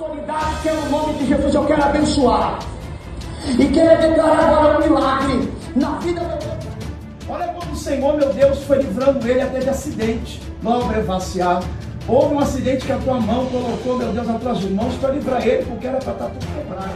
autoridade que é no nome de Jesus eu quero abençoar. E quero declarar agora um milagre na vida do Olha como o Senhor, meu Deus, foi livrando ele até de acidente. Nobre vaciar. Houve um acidente que a tua mão colocou, meu Deus, nas tuas mãos para livrar ele, porque era para estar tudo quebrado.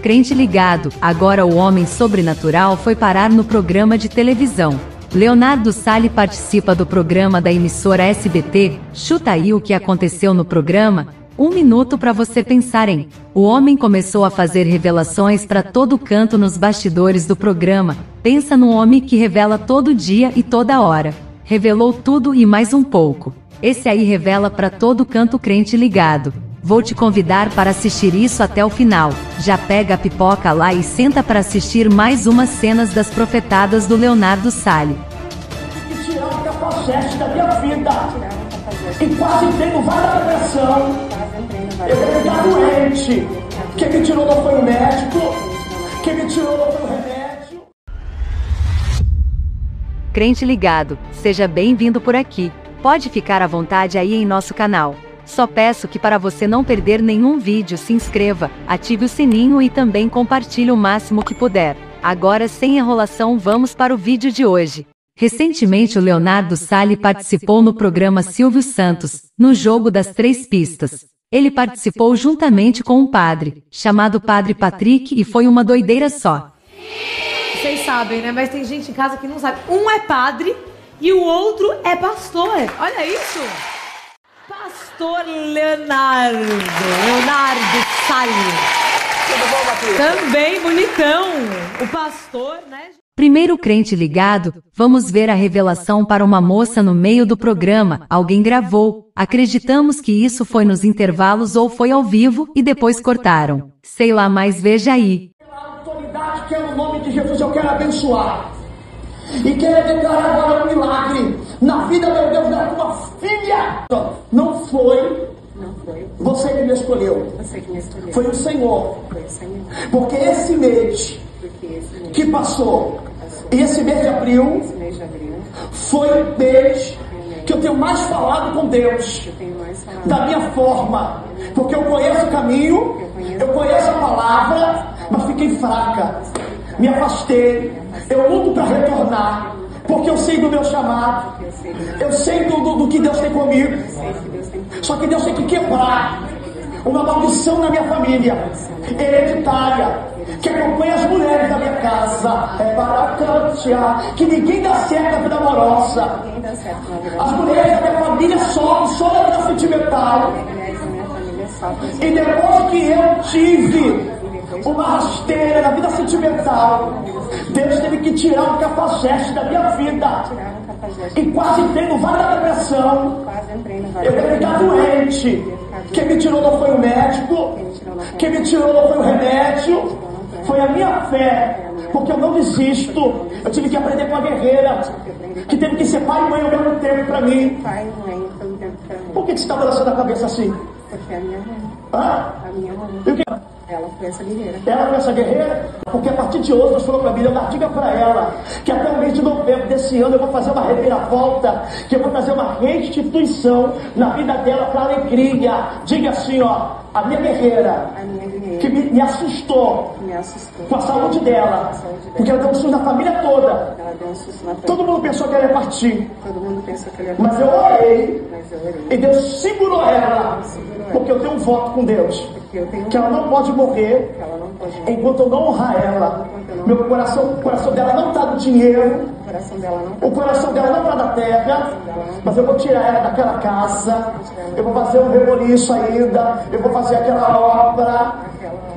Crente ligado, agora o homem sobrenatural foi parar no programa de televisão. Leonardo Sali participa do programa da emissora SBT. Chuta aí o que aconteceu no programa? Um minuto para você pensar em. O homem começou a fazer revelações para todo canto nos bastidores do programa. Pensa no homem que revela todo dia e toda hora. Revelou tudo e mais um pouco. Esse aí revela para todo canto crente ligado. Vou te convidar para assistir isso até o final. Já pega a pipoca lá e senta para assistir mais umas cenas das profetadas do Leonardo da vida. E quase tendo várias depressão. Eu vou ficar doente. Quem me tirou não foi o médico. Quem me tirou não foi o remédio. Crente ligado, seja bem-vindo por aqui. Pode ficar à vontade aí em nosso canal. Só peço que para você não perder nenhum vídeo se inscreva, ative o sininho e também compartilhe o máximo que puder. Agora sem enrolação vamos para o vídeo de hoje. Recentemente o Leonardo Sali participou no programa Silvio Santos, no jogo das três pistas. Ele participou juntamente com um padre, chamado Padre Patrick e foi uma doideira só. Vocês sabem, né? Mas tem gente em casa que não sabe. Um é padre e o outro é pastor. Olha isso. Pastor Leonardo. Leonardo Salles. Também bonitão. O pastor, né? Primeiro crente ligado, vamos ver a revelação para uma moça no meio do programa. Alguém gravou. Acreditamos que isso foi nos intervalos ou foi ao vivo e depois cortaram. Sei lá, mas veja aí. A autoridade que é no nome de Jesus eu quero abençoar. E quero declarar agora um milagre na vida, meu Deus, da tua filha. Não foi Não foi você que me escolheu. você que me escolheu. Foi o Senhor. Foi o Senhor. Porque esse mês Porque esse mês, que passou, esse mês de abril, esse mês de abril, foi o mês que eu tenho mais falado com Deus. da minha forma, porque eu conheço o caminho, eu conheço a palavra, mas fiquei fraca, me afastei, eu luto para retornar, porque eu sei do meu chamado, Eu sei do, do, do que Deus tem comigo, só que Deus tem que quebrar uma maldição na minha família, hereditária, que acompanha as mulheres da minha casa, é baracântia, que ninguém dá certo na vida amorosa. As mulheres da minha família sofrem só na vida sentimental. Da E depois que eu tive uma rasteira na vida sentimental, Deus teve que tirar o capacete da minha vida. E quase tendo várias depressão. Quase entrei no Eu ia ficar doente. Quem me tirou não foi o médico. Quem me tirou não foi o remédio. Foi a minha fé. Porque eu não desisto. Eu tive que aprender com a guerreira. Que teve que ser pai e mãe ao mesmo tempo para mim. Por que você está balançando a cabeça assim? Porque a minha mãe, Hã? a minha mãe, E o que? ela foi essa guerreira. Ela foi essa guerreira, porque a partir de hoje Deus falou para mim, Leonardo, diga para ela que até o mês de novembro desse ano eu vou fazer uma reviravolta, que eu vou fazer uma restituição na vida dela para alegria. Diga assim, ó, a minha guerreira, A minha me, me assustou. Me assustou. com a saúde dela, porque ela deu um susto na família toda. Ela deu um susto na frente. Todo mundo pensou que ela ia partir, Todo mundo pensou que ele ia mas eu orei. Mas eu orei. e Deus segurou ela, porque eu tenho um voto com Deus, tenho que ela não pode morrer ela não pode morrer. enquanto eu não honrar ela, meu coração, o coração dela não está no dinheiro, O coração dela não o coração dela não está na terra, mas eu vou tirar ela daquela casa, eu vou fazer um reboliço ainda, eu vou fazer aquela obra,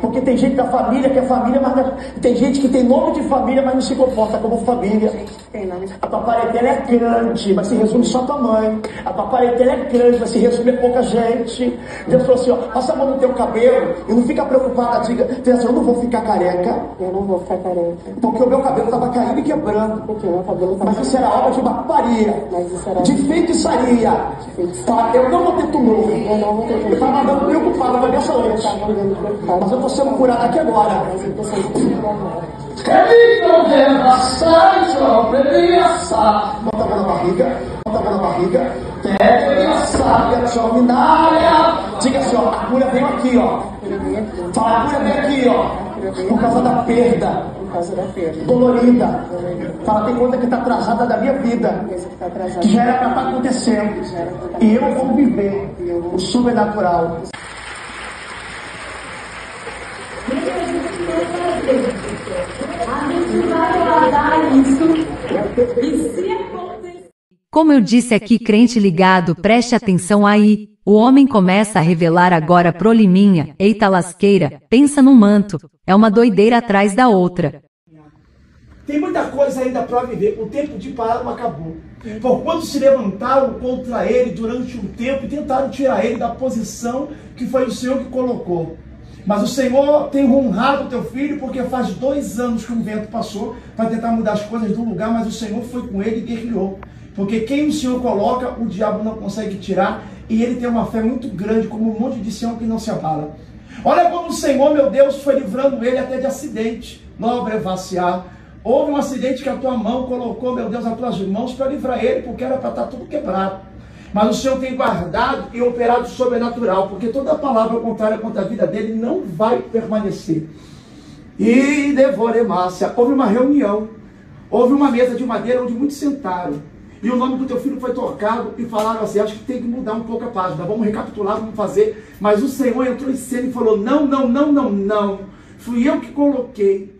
porque tem gente da família que é família, mas tem gente que tem nome de família, mas não se comporta como família. de A tua parentela é grande, mas se resume só a tua mãe. A tua parentela é grande, mas se resume a pouca gente. Deus falou assim, ó, passa a mão no teu cabelo e não fica preocupada, diga, diga assim, eu não vou ficar careca, Eu não vou ficar careca. porque o meu cabelo estava caindo e quebrando. Porque meu cabelo tá Mas isso era obra de barbaria, Mas isso era de feitiçaria. Tá? Eu não vou ter tumor. Eu não vou ter Eu estava andando preocupado na minha saúde. Tava. Mas eu estou sendo curado aqui agora. Ele não deve assar, só deve assar. Bota a mão na barriga, bota a mão na barriga. Terça extraordinária. Diga assim, ó, a cura veio aqui, ó. Fala, a cura veio aqui, ó. Por causa da perda. Por causa da perda. Dolorida. Fala, tem coisa que está atrasada da minha vida. Coisa que já era para estar acontecendo. E eu vou viver o sobrenatural. Como eu disse aqui, crente ligado, preste atenção aí. O homem começa a revelar agora pro liminha, eita lasqueira, pensa no manto. É uma doideira atrás da outra. Tem muita coisa ainda para viver. O tempo de parar não acabou. Por quando se levantaram contra ele durante um tempo e tentaram tirar ele da posição que foi o Senhor que colocou. Mas o Senhor tem honrado o teu filho porque faz dois anos que um vento passou para tentar mudar as coisas do lugar, mas o Senhor foi com ele e guerreou. Porque quem o Senhor coloca, o diabo não consegue tirar e ele tem uma fé muito grande, como um monte de Sião que não se abala. Olha como o Senhor, meu Deus, foi livrando ele até de acidente. Nobre vaciar. Houve um acidente que a tua mão colocou, meu Deus, as tuas mãos para livrar ele, porque era para estar tudo quebrado. Mas o Senhor tem guardado e operado sobrenatural, porque toda palavra contrária contra a vida dele não vai permanecer. E devoremácia, houve uma reunião, houve uma mesa de madeira onde muitos sentaram. E o nome do teu filho foi tocado e falaram assim: acho que tem que mudar um pouco a página, vamos recapitular, vamos fazer. Mas o Senhor entrou em cena e falou: não, não, não, não, não. Fui eu que coloquei.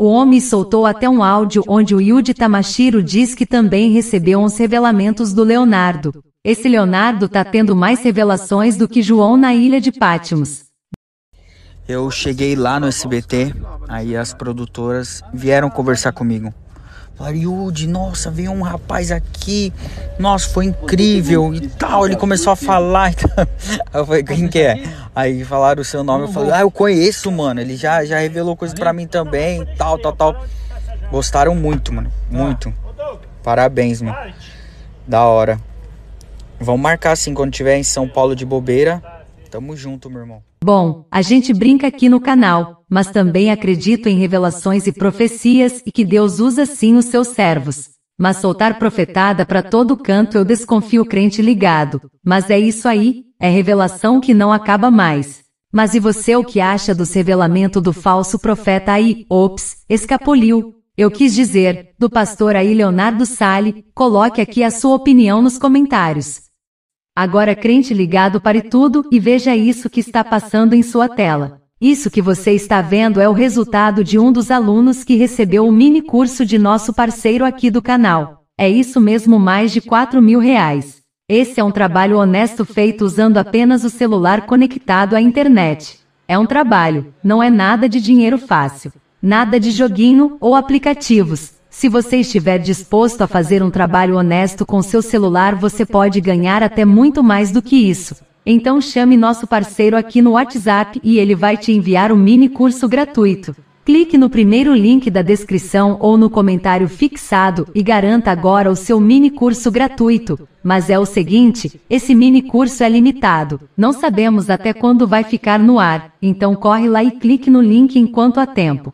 O homem soltou até um áudio onde o Yuji Tamashiro diz que também recebeu uns revelamentos do Leonardo. Esse Leonardo tá tendo mais revelações do que João na ilha de Pátimos. Eu cheguei lá no SBT, aí as produtoras vieram conversar comigo. Ariude, nossa, veio um rapaz aqui, nossa, foi incrível e tal. Ele começou a falar. Então... Eu falei, quem que é? Aí falaram o seu nome, eu falei, ah, eu conheço, mano. Ele já, já revelou coisas pra mim também, tal, tal, tal. Gostaram muito, mano, muito. Parabéns, mano. Da hora. Vamos marcar assim quando tiver em São Paulo de bobeira. Tamo junto, meu irmão. Bom, a gente brinca aqui no canal, mas também acredito em revelações e profecias e que Deus usa sim os seus servos. Mas soltar profetada para todo canto eu desconfio crente ligado. Mas é isso aí, é revelação que não acaba mais. Mas e você o que acha dos revelamento do falso profeta aí? Ops, escapuliu. Eu quis dizer, do pastor aí Leonardo Sale, coloque aqui a sua opinião nos comentários. Agora crente ligado pare tudo e veja isso que está passando em sua tela. Isso que você está vendo é o resultado de um dos alunos que recebeu o mini curso de nosso parceiro aqui do canal. É isso mesmo mais de 4 mil reais. Esse é um trabalho honesto feito usando apenas o celular conectado à internet. É um trabalho, não é nada de dinheiro fácil. Nada de joguinho ou aplicativos. Se você estiver disposto a fazer um trabalho honesto com seu celular, você pode ganhar até muito mais do que isso. Então chame nosso parceiro aqui no WhatsApp e ele vai te enviar um mini curso gratuito. Clique no primeiro link da descrição ou no comentário fixado e garanta agora o seu mini curso gratuito. Mas é o seguinte, esse mini curso é limitado. Não sabemos até quando vai ficar no ar, então corre lá e clique no link enquanto há tempo.